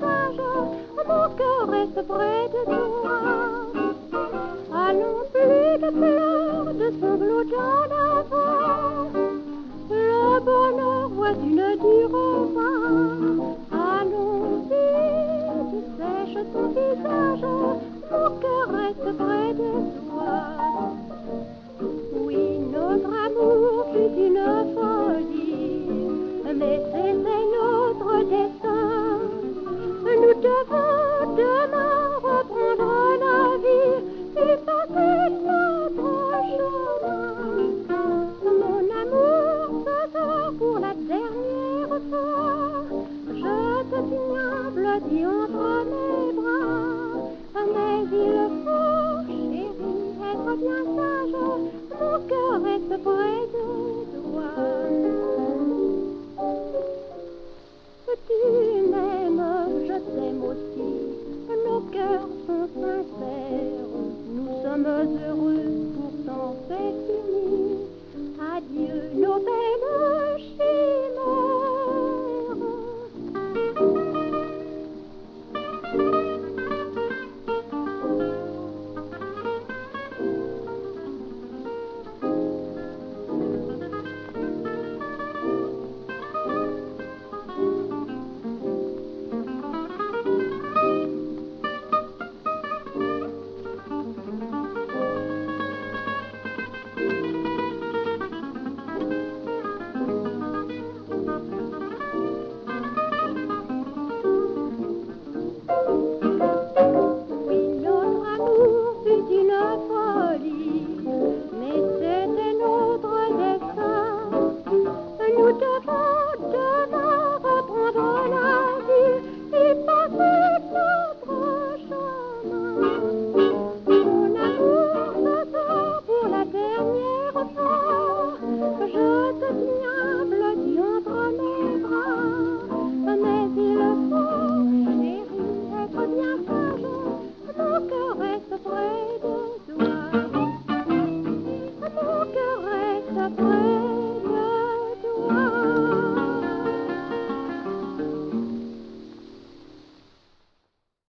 mon cœur reste près de toi. Allons plus de pleurs, de sanglots dans la Le bonheur, voit tu ne dure pas. Allons vite, sèche ton visage, mon cœur reste près de toi. Entre mes bras. Mais il faut, chérie, être bien sage, mon cœur reste près de toi. Yeah.